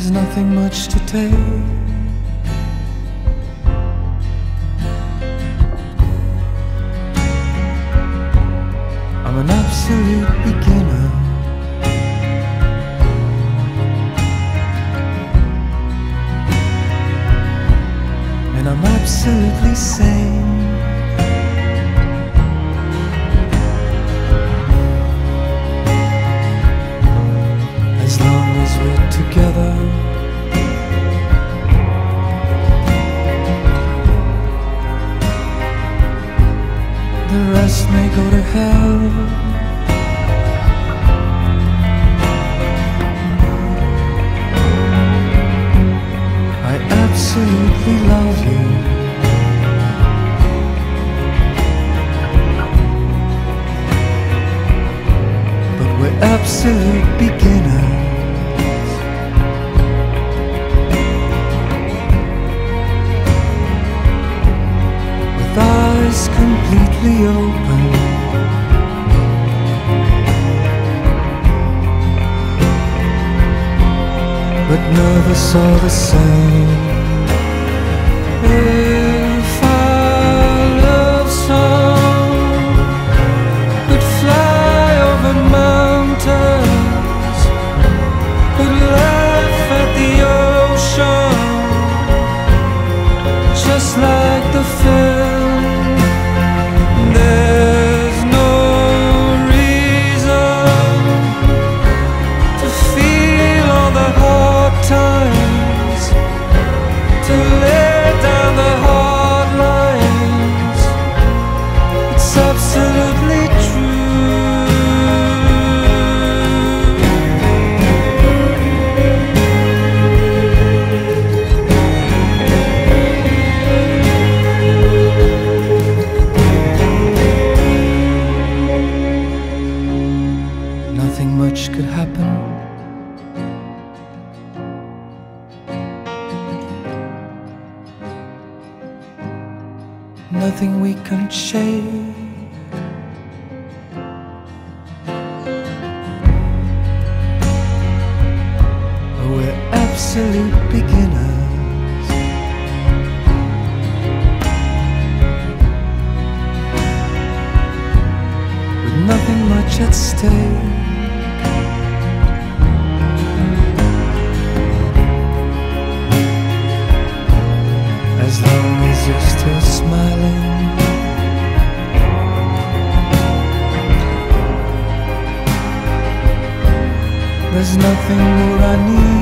There's nothing much to take. I'm an absolute beginner. And I'm absolutely sane. The rest may go to hell. I absolutely love you. But we're absolute beginners. Completely open. but nervous all the same. Much could happen. nothing we can. Oh, we're absolute beginners. With nothing much at stake. Nothing more I need.